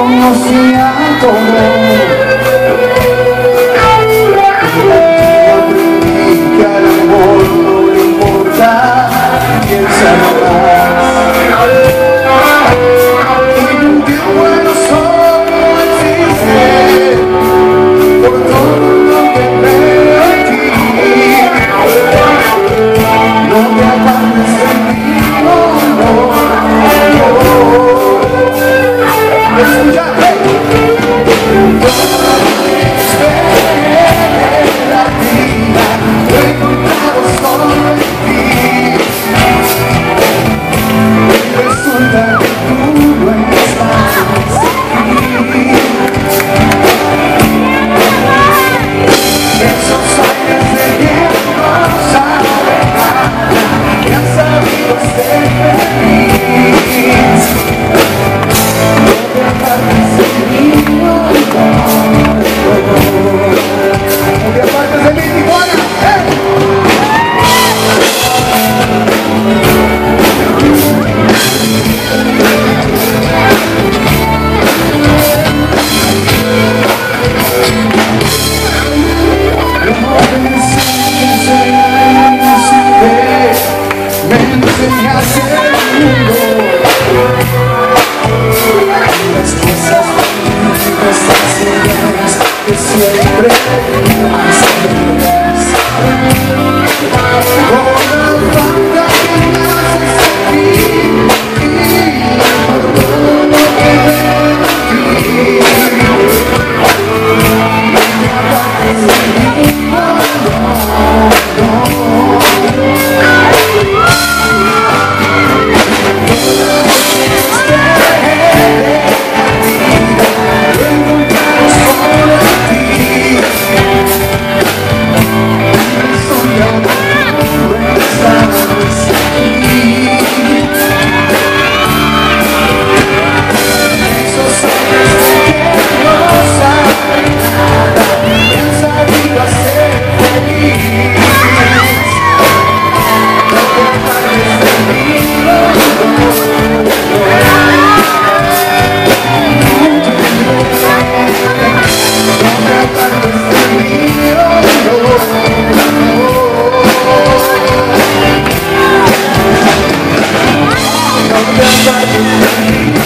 conocía todo. Hey! Siempre Quiero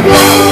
Thank